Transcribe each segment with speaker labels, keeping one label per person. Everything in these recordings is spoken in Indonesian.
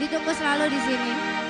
Speaker 1: Ditunggu selalu di sini.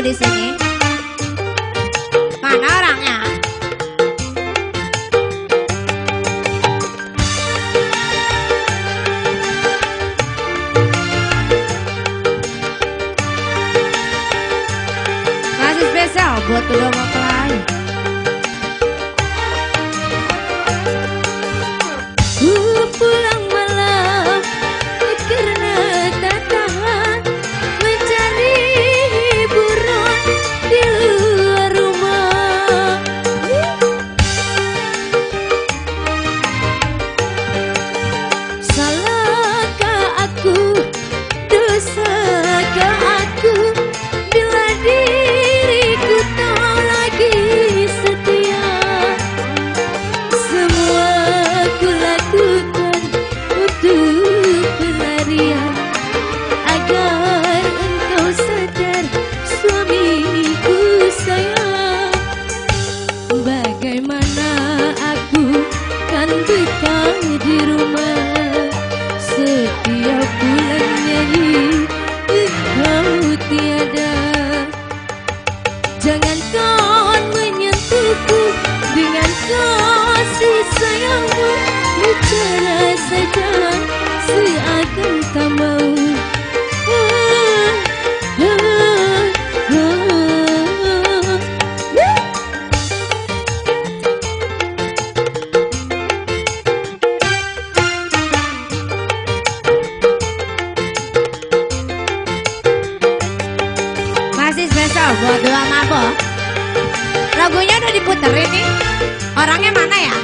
Speaker 1: di sini. Mana orangnya? Masih spesial buat kedua buat dua mabok Lagunya udah diputerin nih Orangnya mana ya?